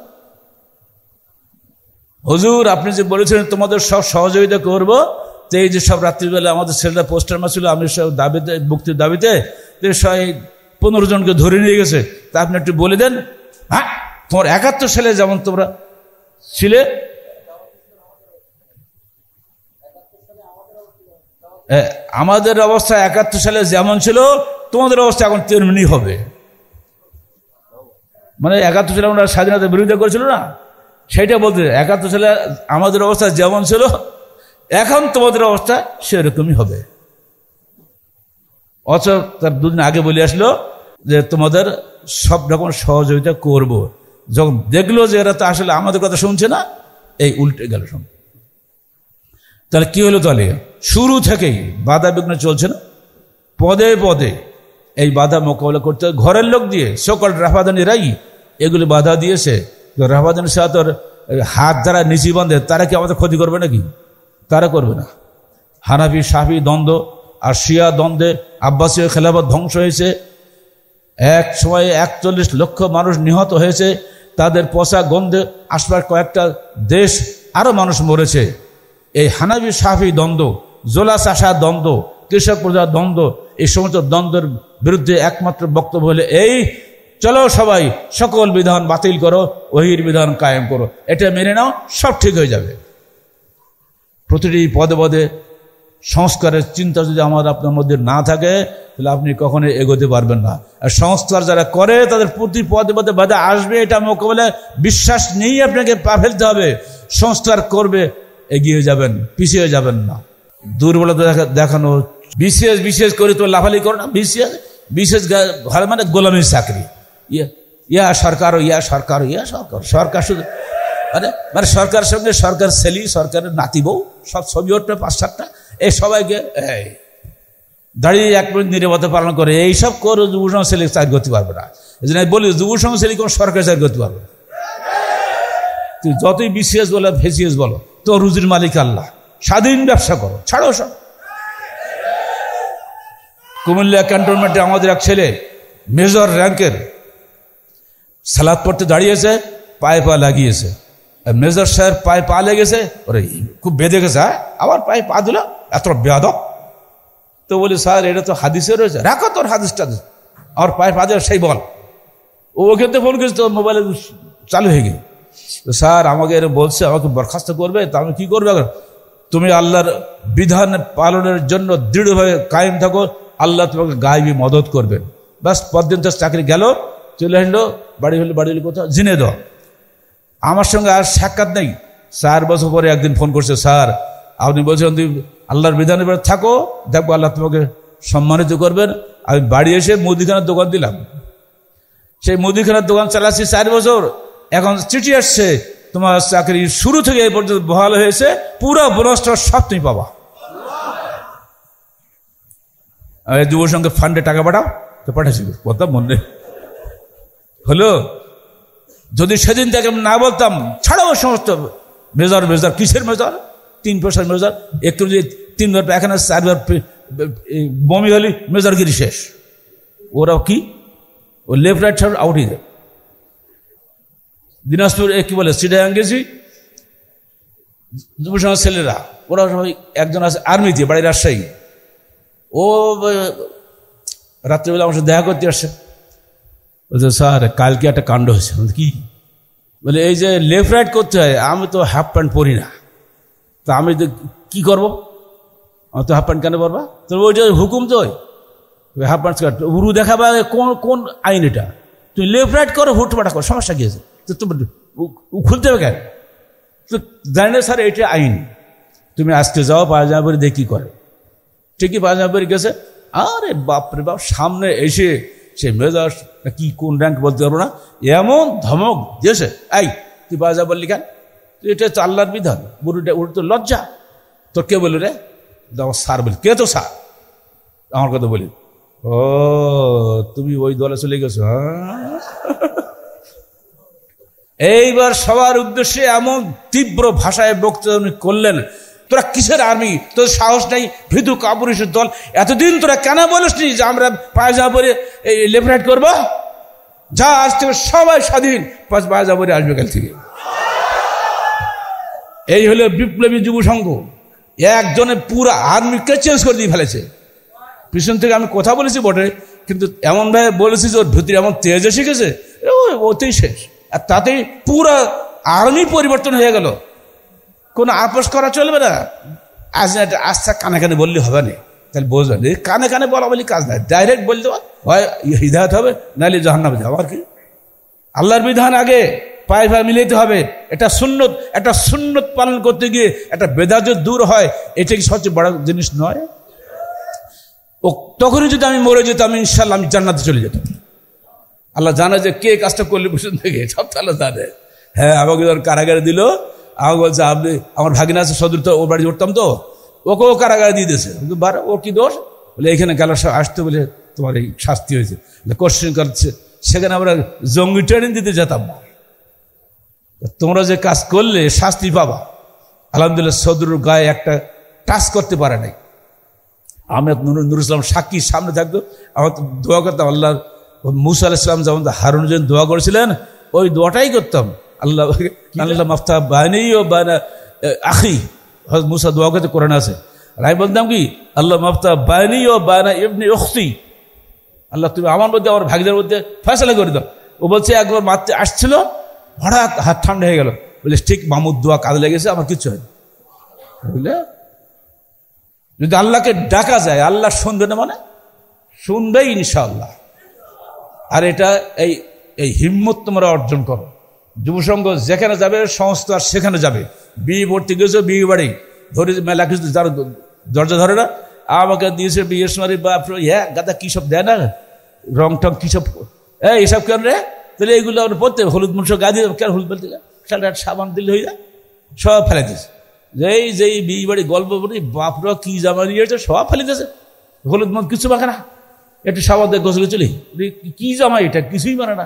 হুজুর, আপনি যে বলেছিলেন তোমাদের সব সহযোগিতা করব, তো এই যে সব রাত্রিবেলা আমাদের ছেলেরা পোস্টার মারছিল, আমি সব দাবিতে, মুক্তির দাবিতে, তো সবাই পনেরো জনকে ধরে নিয়ে গেছে। তা আপনি একটু বলে দেন। হ্যাঁ তোমার একাত্তর সালে যেমন তোমরা ছিলে। আমাদের অবস্থা একাত্তর সালে যেমন ছিল, তোমাদের অবস্থা এখন তেমনি হবে। মানে একাত্তর সালে আমরা স্বাধীনতার বিরোধিতা করেছিল না? সেটা বলতে একাত্তর সালে আমাদের অবস্থা যেমন ছিল, এখন তোমাদের অবস্থা সেরকমই হবে। অথচ তার দুদিন আগে বলে আসলো যে তোমাদের সব রকম সহযোগিতা করব। যখন দেখল যে এরা তো আসলে আমাদের কথা শুনছে না, এই উল্টে গেল শুন তাহলে কি হলো তাহলে? শুরু থেকেই বাধা বিঘ্ন চলছে না। পদে পদে এই বাধা মোকাবিলা করতে ঘরের লোক দিয়ে সকল রাফাদানিরাই এগুলি বাধা দিয়েছে। তো রাফাদানির সাথে তোর হাত যারা নিচি বাঁধে, তারা কি আমাদের ক্ষতি করবে নাকি? তারা করবে না। হানাফি সাফি দ্বন্দ্ব আর শিয়া দ্বন্দ্বে আব্বাসীয় খেলাফত ধ্বংস হয়েছে। এক সময়ে একচল্লিশ লক্ষ মানুষ নিহত হয়েছে। তাদের পচা গন্ধে আসবার কয়েকটা দেশ আরও মানুষ মরেছে। এই হানাবি সাফি দ্বন্দ্ব জোলা চাষা দ্বন্দ্ব, কৃষক প্রজা দ্বন্দ্ব, এই সমস্ত দ্বন্দ্বের বিরুদ্ধে একমাত্র বক্তব্য হলে এই চলো সবাই সকল বিধান বাতিল করো, ওহির বিধান কায়েম করো। এটা মেনে নাও, সব ঠিক হয়ে যাবে। প্রতিটি পদে পদে সংস্কারের চিন্তা যদি আমার আপনার মধ্যে না থাকে, তাহলে আপনি কখনোই এগোতে পারবেন না। আর সংস্কার যারা করে, তাদের প্রতি পদে পদে বাধা আসবে, এটা মোকাবেলায় বিশ্বাস নিয়েই আপনাকে পা ফেলতে হবে। সংস্কার করবে, এগিয়ে যাবেন, পিছিয়ে যাবেন না। দুর্বলতা দেখানো, বিশেষ বিশেষ করে তো লাফালি করো না, বিশেষ বিশেষ মানে গোলামির চাকরি। ইয়া ইয়া সরকার ইয়া সরকার ইয়া সরকার সরকার শুধু, আরে মানে সরকারের সঙ্গে সরকার ছেলি, সরকারের নাতি বউ, সব ছবি উঠবে পাঁচ সাতটা, এই সবাইকে, এই, দাঁড়িয়ে এক মিনিট নিরাপত্তা পালন করে এইসব করে যুব সংঘ ছেলে চাকরি করতে পারবে না। এই জন্য বলি যুব সংঘ ছেলে কোনো সরকারি চাকরি করতে পারবে না। তুই যতই বিসিএস বলো ভেসিএস বলো তো রুজির মালিক আল্লাহ। স্বাধীন ব্যবসা করো, ছাড়ো সব। কুমিল্লা ক্যান্টনমেন্টে আমাদের এক ছেলে, মেজর র্যাঙ্কের সালাদ পড়তে দাঁড়িয়েছে, পায়ে পা লাগিয়েছে। মেজর সাহেব পায়ে পা লেগেছে, ওরে, খুব বেঁধে গেছে হ্যাঁ? আবার পায়ে পা দিল, এত বেয়াদব। তো বলি, স্যার, এটা তো হাদিসে রয়েছে, রাখো তোর হাদিসটা। আমার পায়ে পা দিল সেই বল। ও ওকে তো ফোন করেছে, তোর মোবাইলে চালু হয়ে গেল স্যার আমাকে এরা বলছে, আমাকে বরখাস্ত করবে, তা আমি কি করবে তুমি আল্লাহর বিধান পালনের জন্য দৃঢ়ভাবে কায়েম থাকো, আল্লাহ তোমাকে গায়েবী মদত করবেন ব্যাস, পরদিন তো চাকরি গেল চলে আসলো, বাড়ি হলে বাড়ি হলে কোথাও জিনে দাও আমার সঙ্গে আর সাক্ষাৎ নেই। চার বছর পরে একদিন ফোন করছে, স্যার, আপনি বলছেন তুমি আল্লাহর বিধানের উপরে থাকো, দেখব আল্লাহ তোমাকে সম্মানিত করবেন। আমি বাড়ি এসে মুদিখানার দোকান দিলাম। সেই মুদিখানার দোকান চালাচ্ছি চার বছর। এখন চিঠি আসছে, তোমার চাকরি শুরু থেকে এই পর্যন্ত বহাল হয়েছে, পুরো বোনাসটা সব তুমি পাবা। যুব সঙ্গে ফান্ডে টাকা পাঠাও, তো পাঠাচ্ছিল কথা মনে হলো, যদি সেদিন থেকে না বলতাম ছাড়াও সমস্ত মেজর মেজর, কিসের মেজর? তিন পয়সার মেজর। একটু যদি তিনবার পায়খানা চারবার বমি হলি মেজরগিরি শেষ। ওরাও কি? ও লেফট রাইট সাইড আউট হয়ে যায়। দিনাজপুর কি বলে সিডাং গেছি যুব ছেলেরা, ওরা সবাই একজন আছে আর্মিতে বাড়ির রাজশাহী। ও রাত্রিবেলা আমার দেখা করতে আসছে বলছে, স্যার, কালকে একটা কাণ্ড হয়েছে। কি? বলে, এই যে লেফট রাইট করতে হয়, আমি তো হাফ প্যান্ট পরি না। তা আমি তো কী করব? আমি তো হাফ প্যান্ট কেন পরবা? তো ওই যে হুকুম তো হাফ প্যান্ট স্কার্ট উরু দেখাবা কোন কোন আইন এটা? তুমি লেফট রাইট করো, হুট পাটা করো, সমস্যা কি আছে? তো তুমি উ- উ- খুলতে হবে কেন? তো জানি না, স্যার, এটা আইন। তুমি আজকে যাও, পায়জামা পরে দেখি করে। ঠিকই পায়জামা পরে গেছে। আরে বাপরে বাপ, সামনে এসে সে মেজাজ কি কোন র্যাঙ্ক বলতে পারব না। এমন ধমক দিয়েছে এই, তুই বাজা বললি কেন? এটা তো আল্লাহর বিধান। বুড়িটা, ওর তো লজ্জা। তোর কে বলি রে? আমার স্যার বলি কে তো স্যার? আমার কথা বলি। ও, তুমি ওই দলে চলে গেছো হ্যাঁ? এইবার সবার উদ্দেশ্যে এমন তীব্র ভাষায় বক্তব্য করলেন। তোরা কিসের আর্মি তোর সাহস নেই? ভৃতু কাপুরুষের দল। এতদিন তোরা কেন বলিসনি যে আমরা পায়জামা পরে এই লেফট করব? যা, আজ থেকে সবাই স্বাধীন। পাঁচ পায়জামা পরে আসবে কাল থেকে। এই হলো বিপ্লবী যুব সংঘ। একজনে পুরো আর্মিকে চেঞ্জ করে দিয়ে ফেলেছে। পিছন থেকে আমি কথা বলেছি বটে, কিন্তু এমনভাবে বলেছি যে ওর ভিতরে এমন তেজ গেছে। ওই ওতেই শেষ। আর তাতেই পুরো আর্মি পরিবর্তন হয়ে গেল। কোনো আপোষ করা চলবে না। আজ এটা আস্থা কানে কানে বললে হবে না। তাহলে বুঝবেন কানে কানে বলা বলি কাজ নাই। ডাইরেক্ট বলে দেওয়া। হয় হৃদায়ত হবে, নাহলে জাহান্নামে যাওয়া। আর কি? আল্লাহর বিধান আগে পায়ে পায়ে মিলাইতে হবে। এটা সুন্নত, একটা সুন্নত পালন করতে গিয়ে একটা বেদা যদি দূর হয়, এটা কি সবচেয়ে বড় জিনিস নয়? ও তখনই যদি আমি মরে যেতাম ইনশাল্লাহ আমি জান্নাতে চলে যেতাম। আল্লাহ জানে যে কে কাজটা করলে পিছন থেকে। সব তো আল্লাহ জানে। হ্যাঁ আমাকে ধর কারাগারে দিল। আমাকে বলছে, আপনি, আমার ভাগিনা আছে, সদর তো, ওর বাড়ি উঠতাম তো। ওকে ও কারাগারে দিয়ে দিয়েছে। বার- ওর কি দোষ? বলে, এখানে সব আসতে বলে তোমার এই শাস্তি হয়েছে। কোশ্চেন করছে। সেখানে আমরা জঙ্গি ট্রেনিং দিতে যেতাম। তোমরা যে কাজ করলে শাস্তি পাবা। আলহামদুলিল্লাহ, সদরুর গায়ে একটা টাচ করতে পারে নাই। আমি নুর নুর ইসলাম সাক্ষী সামনে থাকতো। আমার তো দোয়া করতাম, আল্লাহ মুসা আল ইসলাম যেমন হারুন দোয়া করেছিলেন, ওই দোয়াটাই করতাম। আল্লাহ আল্লাহ মাফতা বাহিনী ও বানা আখি। মুসা দোয়া কোরআন আছে। আর আমি বলতাম কি, আল্লাহ মাফতা বাহিনী ও বানা এমনি অখতি আল্লাহ, তুমি আমার মধ্যে, আমার ভাগিদের মধ্যে ফয়সলা করে দাও। ও বলছে, একবার মারতে আসছিল, হঠাৎ হাত ঠান্ডা হয়ে গেল। বলে, ঠিক মামুদ দোয়া কাজে লেগেছে, আমার কিচ্ছু হয়নি। বুঝলে? যদি আল্লাহকে ডাকা যায়, আল্লাহ শুনবে না মানে? শুনবেই ইনশাআল্লাহ। আর এটা এই এই হিম্মত তোমরা অর্জন করো। যুবসংঘ যেখানে যাবে, সংস্থা সেখানে যাবে। বিয়ে পড়তে গেছো বিয়ে বাড়ি। ধরে মেলা কিছু যারা দরজা ধরে না, আমাকে দিয়েছে বিয়ের সময় বাপ হ্যাঁ গাদা কী সব দেয় না? রং টং কী সব এই এসব কেন রে? তাহলে এইগুলো আমরা পড়তে। হলুদ মুন্স গা দিয়ে কেন হলুদ বলতে সারা সাবান দিলে হয়ে যায়, সব ফেলে দিয়েছে। যেই যেই বিয়ে বাড়ি গল্প করি বাপরা কি জামা নিয়েছে সব ফেলে দিয়েছে। হলুদ মন কিছু মাখে না। একটু সাবান দিয়ে গোসলে চলি। কি জামা এটা? কিছুই মানে না।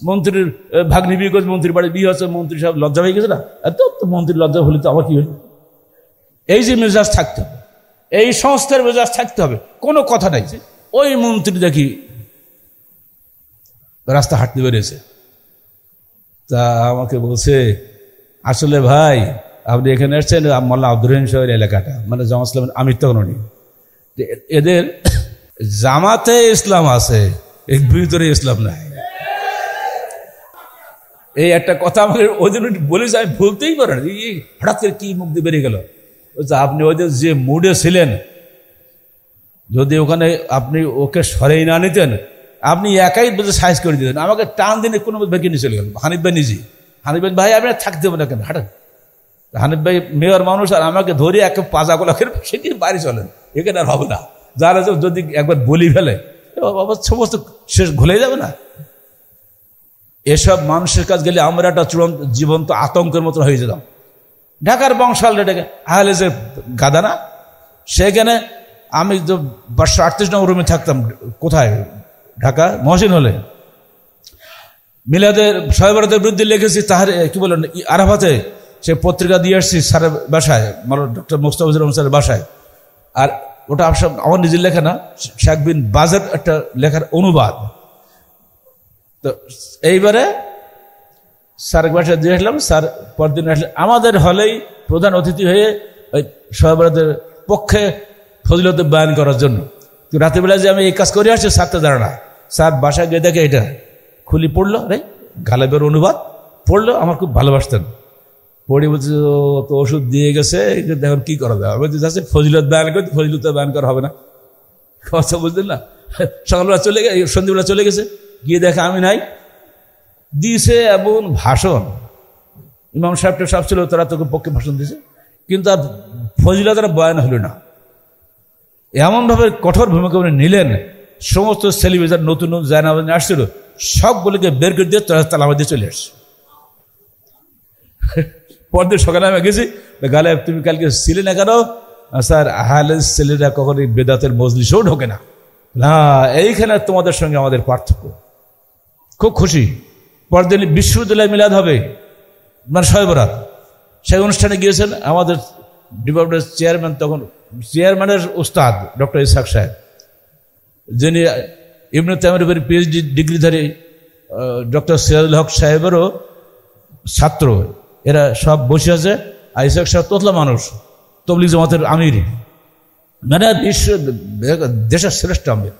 মন্ত্রীর ভাগ্নি বিয়ে করছে, মন্ত্রীর বাড়ি বিয়ে হচ্ছে মন্ত্রী সব লজ্জা হয়ে গেছে না? এত তো মন্ত্রীর লজ্জা হলে তো আবার কি হয়? এই যে মেজাজ থাকতে হবে, এই সংস্থার মেজাজ থাকতে হবে, কোনো কথা নাই যে, ওই মন্ত্রী দেখি রাস্তা হাঁটতে বেরিয়েছে। তা আমাকে বলছে, আসলে ভাই, আপনি এখানে এসছেন মোল্লা আব্দুর রহিম সাহেবের এলাকাটা মানে জামা ইসলাম আমির তখন উনি এদের জামাতে ইসলাম আছে ভিতরে ইসলাম নাই। এই একটা কথা আমাকে ওই উনি বলেছে আমি বলতেই পারেন এই হঠাৎ করে কি দিয়ে বেরিয়ে গেল? বলছে, আপনি ওদের যে মুডে ছিলেন যদি ওখানে আপনি ওকে সরেই না নিতেন আপনি একাই সাইজ করে দিতেন। আমাকে টান দিনে কোনো ভেঙে নিয়ে চলে গেল। হানিফ ভাই নিজে হানিফ ভাই ভাই আপনি থাকতে হবে না কেন? হঠাৎ। হানিফ ভাই মেয়র মানুষ আর আমাকে ধরে একে পাজা গোলা করে সেটি বাড়ি চলেন। এখানে আর হবে না। যারা যদি একবার বলি ফেলে সমস্ত শেষ ঘুলে যাবে না? এসব মানুষের কাজ গেলে আমরা একটা চূড়ান্ত জীবন্ত আতঙ্কের মতো হয়ে যেতাম। ঢাকার বংশাল ডেকে আহলে যে গাদা না, সেখানে আমি তো পাঁচশো আটত্রিশ নম্বর রুমে থাকতাম। কোথায়? ঢাকা? মহসিন হলে। মিলাদের সহবরাতের বিরুদ্ধে লিখেছি, তাহার কি বলেন আরাফাতে সে পত্রিকা দিয়ে আসছি স্যারের বাসায় ডক্টর মোস্তাফিজুর রহমান স্যারের বাসায়। আর ওটা আমার নিজের লেখা না শেখ বিন বাজেট একটা লেখার অনুবাদ। তো এইবারে স্যারের বাসায় দিয়ে আসলাম, স্যার পরদিন আসলে আমাদের হলেই প্রধান অতিথি হয়ে ওই সহবরাতের পক্ষে ফজিলত বয়ান করার জন্য। রাতেরবেলা যে আমি এই কাজ করে আসছি, স্যার তো জানা না। স্যার বাসায় গিয়ে দেখে এটা খুলি পড়ল, রে, গালেবের অনুবাদ পড়ল, আমার খুব ভালোবাসতেন। পড়ে বলছে তো ওষুধ দিয়ে গেছে এখন কি করা যাবে বলছে, যাচ্ছে, ফজিলত বয়ান করতে, ফজিলত বয়ান করা হবে না। কথা বুঝলেন না। সকালবেলা চলে গেছে সন্ধ্যেবেলা চলে গেছে। গিয়ে দেখে আমি নাই। দিয়েছে এমন ভাষণ। ইমাম সাহেবটা সব ছিল, তারা তোকে পক্ষে ভাষণ দিয়েছে। কিন্তু আর ফজিলতার বয়ান হলো না। এমনভাবে কঠোর ভূমিকা উনি নিলেন, সমস্ত সেলিব্রেটার নতুন নতুন জায়নাবাদ আসছিল, সবগুলোকে বের করে দিয়ে তালা দিয়ে চলে আসছে। পরদিন সকালে আমি গেছি গালে তুমি কালকে ছিলে না কেন? স্যার, আহলে ছেলেরা কখনই বেদাতের মজলিসেও ঢোকে না। না এইখানে তোমাদের সঙ্গে আমাদের পার্থক্য। খুব খুশি। পরদিন বিশ্ববিদ্যালয় মিলাদ হবে মানে সয়বরাত সেই অনুষ্ঠানে গিয়েছেন আমাদের ডিপার্টমেন্টের চেয়ারম্যান, তখন চেয়ারম্যানের উস্তাদ ডক্টর ইসাক সাহেব। যিনি ইবনে তামির পিএইচডি ডিগ্রিধারী ডক্টর সিরাজুল হক সাহেবেরও ছাত্র। এরা সব বসে আছে। আর ইসাক সাহেব তোতলা মানুষ, তবলিগ জামাতের আমির। মানে বিশ্ব, দেশের শ্রেষ্ঠ আমির।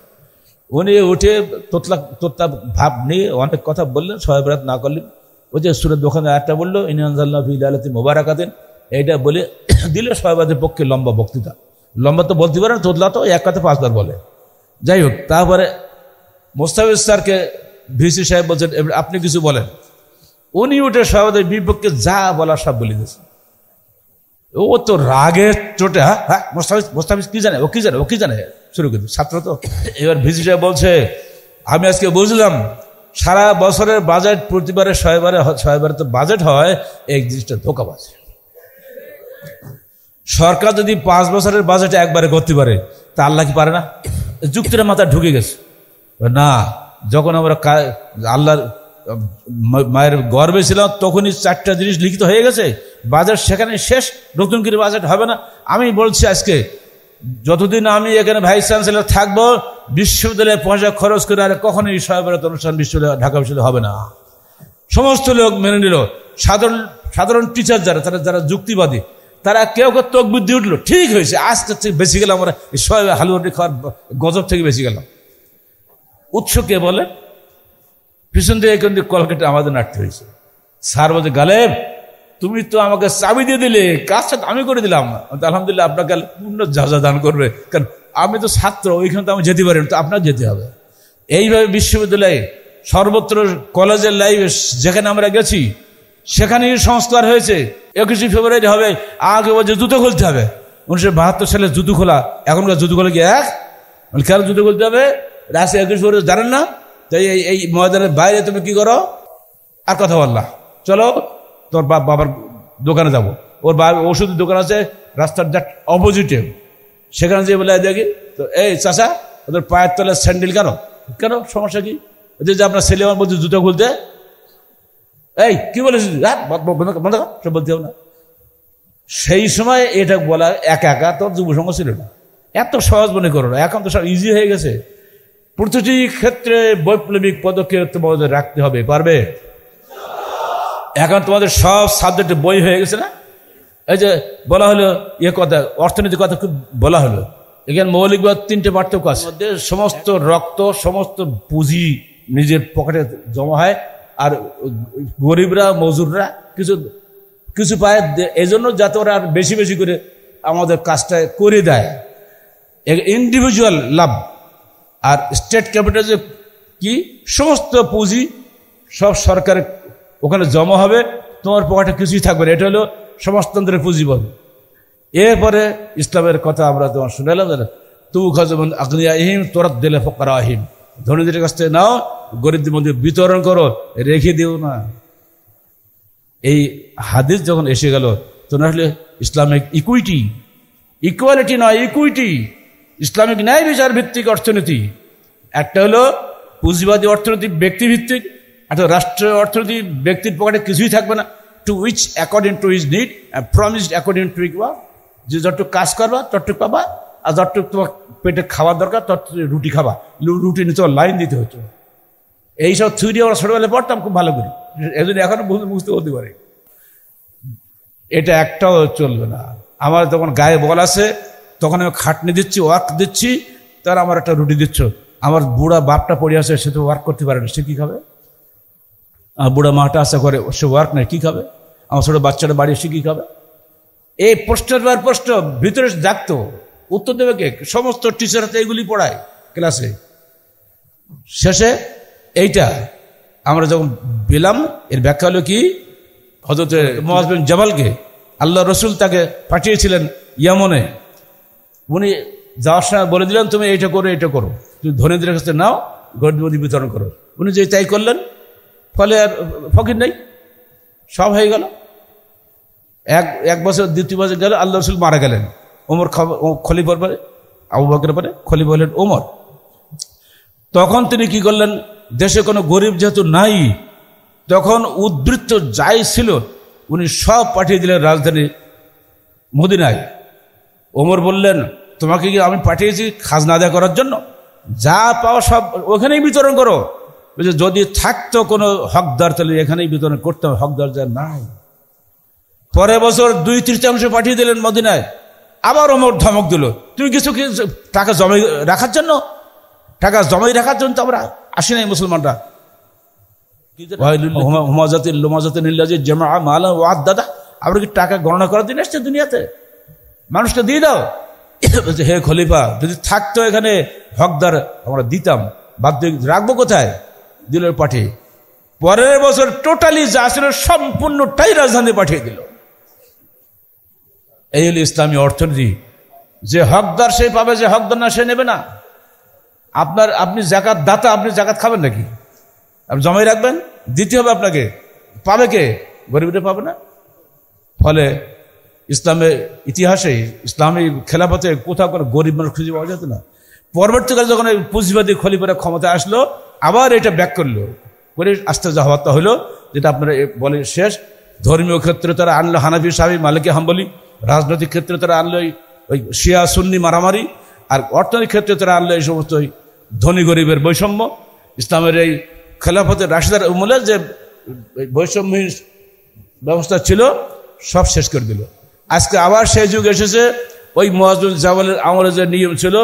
উনি উঠে তোতলা তোতলা ভাব নিয়ে অনেক কথা বললেন বেড়াত না করলেন। ওই যে সুরের দোকানে একটা বলল ইনাজি মোবারক আদিন এইটা বলে দিলে সবাইবাদের পক্ষে লম্বা বক্তৃতা। লম্বা তো বলতে পারেন তোতলা তো এক কথা পাঁচবার বলে। যাই হোক, তারপরে মোস্তাফিজ স্যারকে ভিসি সাহেব বলছেন আপনি কিছু বলেন। উনি উঠে সবাদের বিপক্ষে যা বলা সব বলে দিয়েছেন। ও তো রাগের চোটে হ্যাঁ হ্যাঁ মোস্তাফিজ মোস্তাফিজ কি জানে? ও কি জানে? ও কি জানে? শুরু করে ছাত্র তো? এবার সাহেব বলছে, আমি আজকে বুঝলাম, সারা বছরের বাজেট প্রতিবারে ছয়বারে ছয়বারে তো বাজেট হয়, এই জিনিসটা ধোকাবাজ। সরকার যদি পাঁচ বছরের বাজেট একবারে করতে পারে, তা আল্লাহ কি পারে না? যুক্তির মাথায় ঢুকে গেছে। না, যখন আমরা আল্লাহর মায়ের গর্বে ছিলাম, তখনই চারটা জিনিস লিখিত হয়ে গেছে। বাজেট সেখানে শেষ, নতুন করে বাজেট হবে না। আমি বলছি আজকে যতদিন আমি এখানে ভাইস চ্যান্সেলর থাকব, বিশ্ববিদ্যালয়ে পয়সা খরচ করে আর কখনোই সহবরত অনুষ্ঠান বিশ্ববিদ্যালয়, ঢাকা বিশ্ববিদ্যালয় হবে না। সমস্ত লোক মেনে নিল। সাধারণ সাধারণ টিচার যারা, তারা যারা যুক্তিবাদী, তারা কেউ কেউ তোক বুদ্ধি উঠল। ঠিক হয়েছে আজকে থেকে বেশি গেলাম আমরা সবাই হালুয়াটি খাওয়ার গজব থেকে বেশি গেলাম। উৎস কে বলে? পিছন দিয়ে কিন্তু কলকাতা আমাদের নাটতে হয়েছে। স্যার বলছে, গালেব তুমি তো আমাকে চাবি দিয়ে দিলে কাজটা আমি করে দিলাম? আলহামদুলিল্লাহ আপনাকে পূর্ণ যা দান করবে। কারণ আমি তো ছাত্র, ওইখানে তো আমি যেতে পারি তো আপনার যেতে হবে। এইভাবে বিশ্ববিদ্যালয়ে সর্বত্র কলেজের লাইফে যেখানে আমরা গেছি, সেখানেই সংস্কার হয়েছে। একুশে ফেব্রুয়ারি হবে, আগে বলছে জুতো খুলতে হবে। উনিশশো বাহাত্তর সালে জুতো খোলা, এখনকার জুতো খোলা কি এক? কেন জুতো খুলতে হবে? রাশি একুশ ফেব্রুয়ারি জানেন না। তাই এই ময়দানের বাইরে তুমি কি করো? আর কথা বললা চলো তোর বাবার দোকানে যাব। ওর বাবার ওষুধের দোকান আছে, রাস্তার জাট অপোজিটে সেখানে যেয়ে বলে দেখি, তো এই চাষা ওদের পায়ের তলে স্যান্ডেল কেন? কেন? সমস্যা কি? যে আপনার ছেলে আমার বলছে জুতো খুলতে। এই, কি বলেছিস? সব বলতে হবে না। সেই সময় এটা বলা, একা একা তোর যুব সংঘ ছিল না। এত সহজ মনে করো না, এখন তো সব ইজি হয়ে গেছে। প্রতিটি ক্ষেত্রে বৈপ্লবিক পদক্ষেপ তোমাদের রাখতে হবে, পারবে? এখন তোমাদের সব সাবজেক্টে বই হয়ে গেছে না? এই যে বলা হলো ইয়ে কথা অর্থনীতির কথা খুব বলা হলো। এখানে মৌলিকবাদ তিনটে পার্থক্য আছে। সমস্ত রক্ত, সমস্ত পুঁজি নিজের পকেটে জমা হয়, আর গরিবরা, মজুররা কিছু কিছু পায়। এই জন্য যাতে ওরা বেশি বেশি করে আমাদের কাজটা করে দেয়। ইন্ডিভিজুয়াল লাভ। আর স্টেট ক্যাপিটাল কি, সমস্ত পুঁজি সব সরকারের ওখানে জমা হবে, তোমার পকেটে কিছুই থাকবে না। এটা হলো সমাজতন্ত্রের পুঁজি বলবে এরপরে ইসলামের কথা আমরা তোমার শুনেলাম তু খাজমন আগ্নিয়া আহিম তোরাত দিলে ফকরা আহিম ধনীদের কাছ থেকে নাও, গরিবদের মধ্যে বিতরণ করো, রেখে দিও না। এই হাদিস যখন এসে গেল তখন আসলে ইসলামিক ইকুইটি ইকুয়ালিটি নয় ইকুইটি ইসলামিক ন্যায় বিচার ভিত্তিক অর্থনীতি। একটা হলো পুঁজিবাদী অর্থনীতি, ব্যক্তিভিত্তিক। একটা রাষ্ট্রীয় অর্থনীতি ব্যক্তির পকেটে কিছুই থাকবে না। To which according to his need promised according to equal যে যতটুকু কাজ করবা, ততটুকু পাবা, আর যতটুকু তোমার পেটে খাওয়ার দরকার, ততটুকু রুটি খাবা। রুটি নিতে লাইন দিতে হতো এইসব থিওরি আমরা ছোটবেলায় পড়তাম, খুব ভালো করে। এই জন্য এখনও বুঝ- বুঝতে হতে পারে। এটা একটাও চলবে না। আমার তখন গায়ে বল আছে, তখন আমি খাটনি দিচ্ছি ওয়ার্ক দিচ্ছি, তার আমার একটা রুটি দিচ্ছ। আমার বুড়া বাপটা পড়ে আছে, সে তো ওয়ার্ক করতে পারে না। সে কী খাবে? আমার বুড়া মাটা আশা করে, সে ওয়ার্ক নেই, কী খাবে? আমার ছোটো বাচ্চাটা বাড়ি এসে কী খাবে? এই প্রশ্নের পর প্রশ্ন, ভিতরে জাগতো। উত্তর দেবে কে? সমস্ত টিচার হাতে এগুলি পড়ায় ক্লাসে শেষে এইটা, আমরা যখন পেলাম, এর ব্যাখ্যা হলো কি? হজরত মহাজবিন জবালকে আল্লাহ রসুল তাকে পাঠিয়েছিলেন ইয়ামনে। উনি যাওয়ার সময় বলে দিলেন, তুমি এইটা করো এটা করো। তুমি ধনীদের কাছে নাও গরিবী বিতরণ করো। উনি যে তাই করলেন ফলে আর ফকির নেই। সব হয়ে গেল। এক এক বছর, দ্বিতীয় বছর গেল, আল্লাহ রসুল মারা গেলেন। ওমর খলিফার পরে, আবু বকরের পরে, খলিফা হলেন ওমর তখন তিনি কি করলেন? দেশে কোনো গরিব যেহেতু নাই, তখন উদ্বৃত্ত যাই ছিল, উনি সব পাঠিয়ে দিলেন রাজধানী মদিনায়। ওমর বললেন, তোমাকে কি আমি পাঠিয়েছি খাজনা আদায় করার জন্য? যা পাওয়া সব ওখানেই বিতরণ করো। যদি থাকতো কোনো হকদার তাহলে এখানেই বিতরণ করতাম হকদার যা নাই। পরের বছর দুই তৃতীয়াংশ পাঠিয়ে দিলেন মদিনায় আবার ওমর ধমক দিল তুমি কিছু কি টাকা জমাই রাখার জন্য? টাকা জমাই রাখার জন্য তো আমরা আসি নাই মুসলমানরা। হুমাজাতির লোমাজাতে নিল্লাজি জমা মালা ওয়াদ দাদা আমরা কি টাকা গণনা করার দিন এসছে দুনিয়াতে? মানুষকে দিয়ে দাও। বলছে, হে খলিফা যদি থাকতো এখানে হকদার আমরা দিতাম। বাধ্য রাখব কোথায়? দিল পাঠিয়ে। পরের বছর টোটালি যা ছিল সম্পূর্ণটাই রাজধানী পাঠিয়ে দিল। এই হলো ইসলামী অর্থনীতি। যে হকদার সে পাবে, যে হকদার না সে নেবে না। আপনার, আপনি জাকাত দাতা, আপনি জাকাত খাবেন নাকি? আপনি জমাই রাখবেন, দিতে হবে আপনাকে। পাবে কে? গরিবটা পাবে না। ফলে ইসলামের ইতিহাসে, ইসলামী খেলাপথে কোথাও কোনো গরিব মানুষ খুঁজে পাওয়া যেত না। পরবর্তীকালে যখন এই পুঁজিবাদী খলিফারা ক্ষমতা আসলো আবার এটা ব্যাক করল। করে আস্তে যা হওয়ার হলো, যেটা আপনারা এ বলে শেষ, ধর্মীয় ক্ষেত্রে তারা আনলো হানাফি সাহেব মালিকে, হাম্বলি, রাজনৈতিক ক্ষেত্রে তারা আনলো ওই শিয়া, সুন্নি মারামারি, আর অর্থনৈতিক ক্ষেত্রে তারা আনলো এই সমস্ত ওই ধনী গরিবের বৈষম্য। ইসলামের এই খেলাফতের রাশিদার উমলের যে বৈষম্যহীন ব্যবস্থা ছিল, সব শেষ করে দিল। আজকে আবার সেই যুগ এসেছে, ওই মহাজুল জাওয়ালের আমলের যে নিয়ম ছিল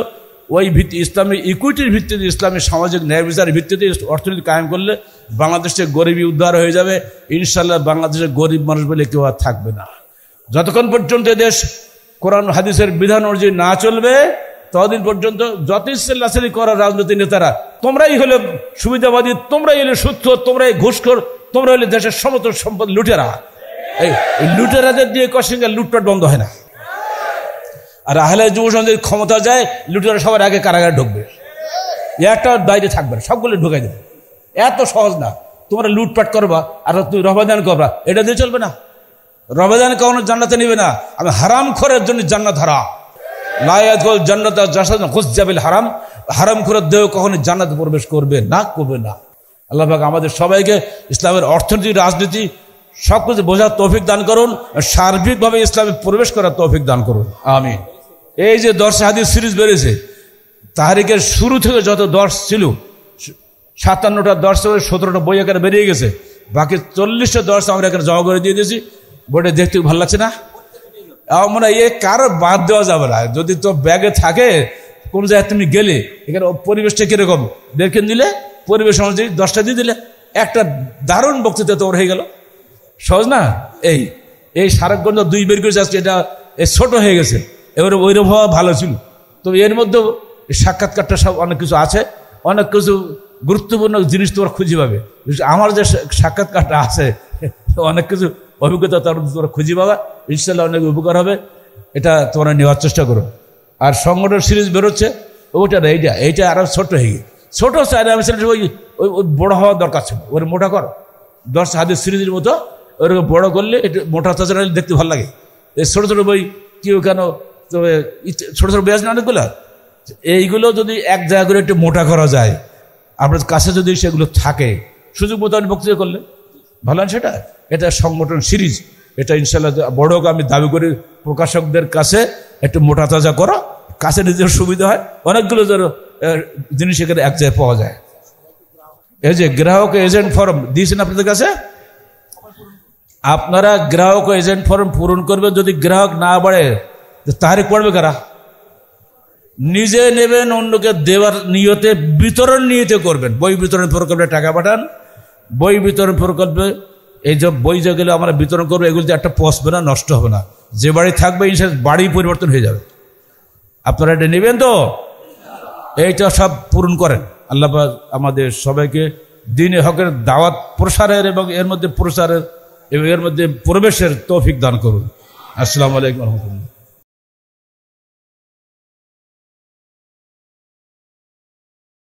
ওই ভিত্তি ইসলামী ইকুইটির ভিত্তিতে, ইসলামী সামাজিক ন্যায় বিচারের ভিত্তিতে অর্থনীতি কায়েম করলে বাংলাদেশে গরিবী উদ্ধার হয়ে যাবে। ইনশাল্লাহ বাংলাদেশে গরিব মানুষ বলে কেউ আর থাকবে না। যতক্ষণ পর্যন্ত দেশ কোরআন, হাদিসের বিধান অনুযায়ী না চলবে, ততদিন পর্যন্ত যত ইসলাসালি করা রাজনৈতিক নেতারা, তোমরাই হলে সুবিধাবাদী, তোমরাই হলে সুস্থ, তোমরাই ঘুষখোর, তোমরা হলে দেশের সমস্ত সম্পদ লুটেরা। এই লুটেরাদের দিয়ে কষিঙ্গা লুটপাট বন্ধ হয় না। আর আহলে যুব সমাজের ক্ষমতা যায় লুটেরা সবার আগে কারাগারে ঢুকবে। একটা বাইরে থাকবে না, সবগুলো ঢুকাই দেবে। এত সহজ না। তোমরা লুটপাট করবা, আর তুমি রবাদান করবা। এটা দিয়ে চলবে না। রবাদান কখনো জান্নাতে নিবে না। আমি হারাম খরের জন্য জান্নাত হারাম লায়াত গোল জান্নাত জাসাদ খুঁজাবিল হারাম। হারাম খরের দেহ কখনো জান্নাতে প্রবেশ করবে না করবে না। আল্লাহ পাক আমাদের সবাইকে ইসলামের অর্থনীতি, রাজনীতি সব কিছু বোঝার তৌফিক দান করুন। সার্বিকভাবে ইসলামে প্রবেশ করার তৌফিক দান করুন। আমি এই যে দর্শ হাদিস সিরিজ বেড়েছে তাহারিকের শুরু থেকে যত দর্শ ছিল, সাতান্নটা দর্শ সতেরোটা বই এখানে বেরিয়ে গেছে। বাকি চল্লিশটা দর্শ আমরা এখানে জমা করে দিয়ে দিয়েছি। বইটা দেখতে ভালো লাগছে না? আমার এ কারও বাদ দেওয়া যাবে না। যদি তো ব্যাগে থাকে, কোন জায়গায় তুমি গেলে, এখানে পরিবেশটা কীরকম? দেখে দিলে, পরিবেশ অনুযায়ী দশটা দিয়ে দিলে। একটা দারুণ বক্তৃতা তোর হয়ে গেল। সহজ না? এই এই সারাগঞ্জ দুই বের করে যাচ্ছে এটা ছোট হয়ে গেছে। এবারে ওইরকম হওয়া ভালো ছিল। তবে এর মধ্যে সাক্ষাৎকারটা সব অনেক কিছু আছে। অনেক কিছু গুরুত্বপূর্ণ জিনিস তোমরা খুঁজে পাবে। আমার যে সাক্ষাৎকারটা আছে, অনেক কিছু অভিজ্ঞতা তার তোমরা খুঁজে পাবা। ইনশাল্লাহ অনেক উপকার হবে। এটা তোমরা নেওয়ার চেষ্টা করো। আর সংগঠন সিরিজ বেরোচ্ছে, ওইটা না, এইটা এইটা আরও ছোট হয়ে গিয়ে। ছোট চাই আমি ওই ওই ওই বড় হওয়ার দরকার ছিল। ওর মোটা কর। দশ হাতের সিরিজের মতো ওরকম বড় করলে একটু মোটা তাজা দেখতে ভালো লাগে। এই ছোটো ছোটো বই কেউ কেন ছোটো ছোটো আছে না অনেকগুলো এইগুলো যদি এক জায়গা করে একটু মোটা করা যায়, আপনার কাছে যদি সেগুলো থাকে, সুযোগ মতো বক্তৃতা করলে। ভালো সেটা? এটা সংগঠন সিরিজ। এটা ইনশাল্লাহ বড় হোক, আমি দাবি করি প্রকাশকদের কাছে একটু মোটা তাজা করো। কাছে নিজের সুবিধা হয়। অনেকগুলো ধরো জিনিস এখানে এক জায়গায় পাওয়া যায়। এই যে গ্রাহক এজেন্ট ফর্ম, দিয়েছেন আপনাদের কাছে? আপনারা গ্রাহক এজেন্ট ফর্ম পূরণ করবে যদি গ্রাহক না বাড়ে তারিখ পড়বে কারা? নিজে নেবেন, অন্যকে দেওয়ার নিয়তে বিতরণ নিয়তে করবেন। বই বিতরণ প্রকল্পে টাকা পাঠান। বই বিতরণ প্রকল্পে এই যে বই যেগুলো আমরা বিতরণ করব এগুলোতে একটা পচবে না, নষ্ট হবে না। যে বাড়ি থাকবে ইনশাল্লাহ বাড়ি পরিবর্তন হয়ে যাবে। আপনারা এটা নেবেন তো? এইটা সব পূরণ করেন। আল্লাহ আমাদের সবাইকে দিনে হকের দাওয়াত প্রসারের এবং এর মধ্যে প্রসারের এবং এর মধ্যে প্রবেশের তৌফিক দান করুন। আসসালামু আলাইকুম রহমতুল্লাহ।